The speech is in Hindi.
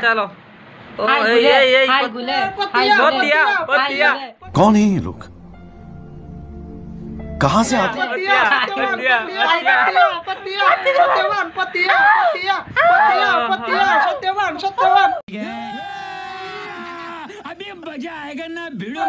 चलो। कौन है ये लोग? कहाँ से आते सत्यवान पतिया पतिया सत्यवान अभी मज़ा आएगा ना भिड़ो।